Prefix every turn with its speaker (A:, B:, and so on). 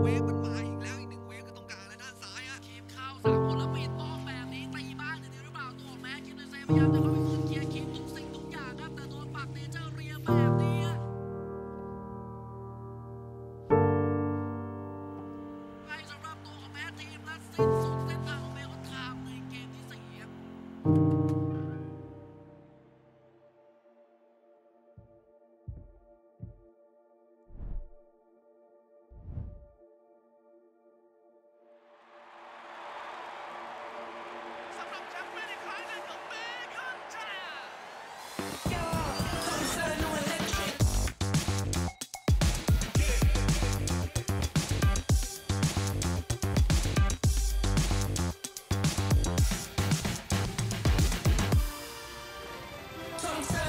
A: เวฟมันมาอีกแล้วอีกหนึ่งเวฟก็ตรงกลางและด้านซ้ายอะ
B: ทีมเข้าสามคนแล้วปิดป้อมแบบนี้ตีบ้านหรือเปล่าตัวแม้คิดดูเซพยายามจะ Some say